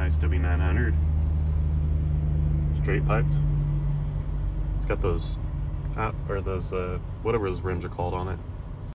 nice W900. Straight piped. It's got those, uh, or those, uh, whatever those rims are called on it.